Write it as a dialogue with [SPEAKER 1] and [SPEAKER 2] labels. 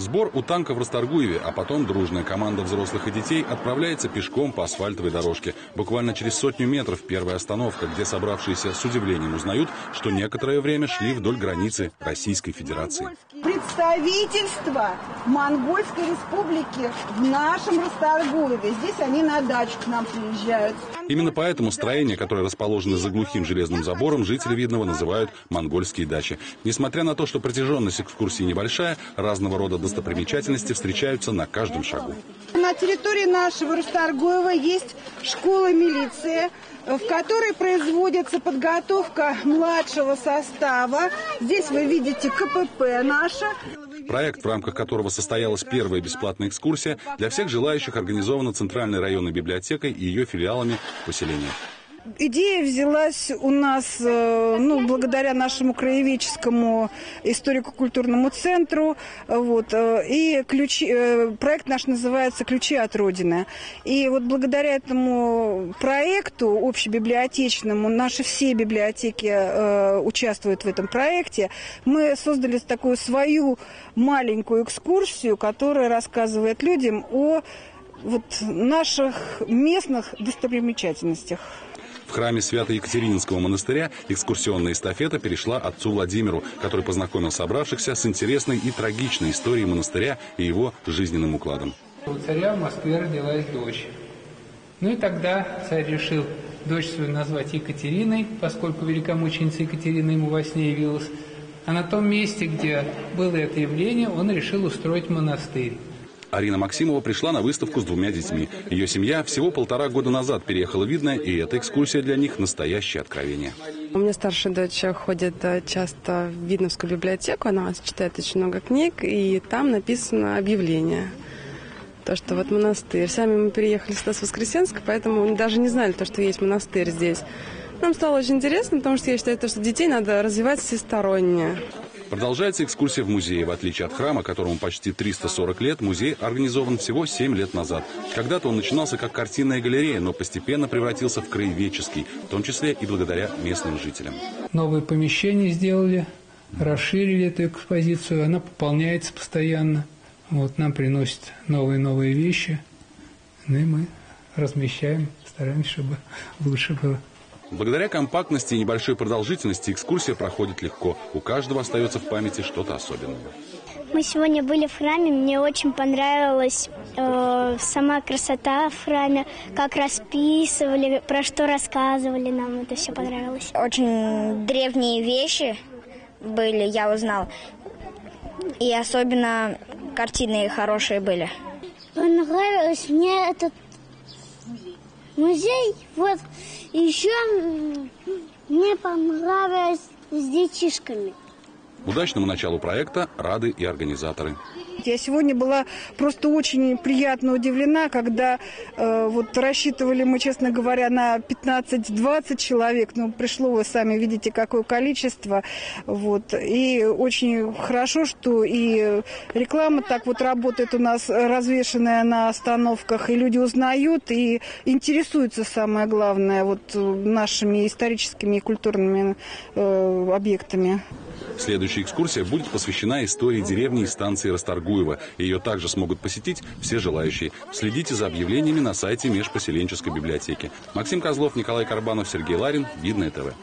[SPEAKER 1] Сбор у танка в Расторгуеве, а потом дружная команда взрослых и детей отправляется пешком по асфальтовой дорожке. Буквально через сотню метров первая остановка, где собравшиеся с удивлением узнают, что некоторое время шли вдоль границы Российской Федерации.
[SPEAKER 2] Представительство Монгольской Республики в нашем Расторгуеве. Здесь они на дачу к нам приезжают.
[SPEAKER 1] Именно поэтому строения, которые расположены за глухим железным забором, жители Видного называют монгольские дачи. Несмотря на то, что протяженность экскурсии небольшая, разного рода достопримечательности встречаются на каждом шагу.
[SPEAKER 2] На территории нашего Расторгуева есть школа милиции, в которой производится подготовка младшего состава. Здесь вы видите КПП наше.
[SPEAKER 1] Проект, в рамках которого состоялась первая бесплатная экскурсия, для всех желающих организована Центральной районной библиотекой и ее филиалами в поселениях.
[SPEAKER 2] Идея взялась у нас, э, ну, благодаря нашему краеведческому историко-культурному центру, вот, э, и ключи, э, проект наш называется «Ключи от Родины». И вот благодаря этому проекту общебиблиотечному, наши все библиотеки участвуют в этом проекте, мы создали такую свою маленькую экскурсию, которая рассказывает людям о вот наших местных достопримечательностях.
[SPEAKER 1] В храме Свято-Екатерининского монастыря экскурсионная эстафета перешла отцу Владимиру, который познакомил собравшихся с интересной и трагичной историей монастыря и его жизненным укладом.
[SPEAKER 3] У царя в Москве родилась дочь. Ну и тогда царь решил дочь свою назвать Екатериной, поскольку великомученица Екатерина ему во сне явилась. А на том месте, где было это явление, он решил устроить монастырь.
[SPEAKER 1] Арина Максимова пришла на выставку с двумя детьми. Ее семья всего полтора года назад переехала в Видное, и эта экскурсия для них настоящее откровение.
[SPEAKER 4] У меня старшая дочь ходит э, часто в Видновскую библиотеку, она читает очень много книг, и там написано объявление. То, что вот монастырь. Сами мы переехали сюда с Воскресенска, поэтому даже не знали, то, что есть монастырь здесь. Нам стало очень интересно, потому что я считаю, что детей надо развивать всесторонне.
[SPEAKER 1] Продолжается экскурсия в музее. В отличие от храма, которому почти 340 лет, музей организован всего 7 лет назад. Когда-то он начинался как картинная галерея, но постепенно превратился в краеведческий, в том числе и благодаря местным жителям.
[SPEAKER 3] Новые помещения сделали, расширили эту экспозицию, она пополняется постоянно. Вот нам приносят новые-новые вещи, ну и мы размещаем, стараемся, чтобы лучше было.
[SPEAKER 1] Благодаря компактности и небольшой продолжительности экскурсия проходит легко. У каждого остается в памяти что-то особенное.
[SPEAKER 5] Мы сегодня были в храме, мне очень понравилась э, сама красота в храме, как расписывали, про что рассказывали нам, это все понравилось.
[SPEAKER 6] Очень древние вещи были, я узнал. И особенно картины хорошие были.
[SPEAKER 5] Понравилось мне этот музей, вот еще мне понравилось с детишками.
[SPEAKER 1] Удачному началу проекта рады и организаторы.
[SPEAKER 2] Я сегодня была просто очень приятно удивлена, когда э, вот рассчитывали мы, честно говоря, на 15-20 человек, но пришло, вы сами видите, какое количество. Вот. И очень хорошо, что и реклама так вот работает у нас, развешенная на остановках, и люди узнают и интересуются, самое главное, вот нашими историческими и культурными э, объектами.
[SPEAKER 1] Следующая экскурсия будет посвящена истории деревни и станции Расторгуева. Ее также смогут посетить все желающие. Следите за объявлениями на сайте Межпоселенческой библиотеки. Максим Козлов, Николай Карбанов, Сергей Ларин. Видное ТВ.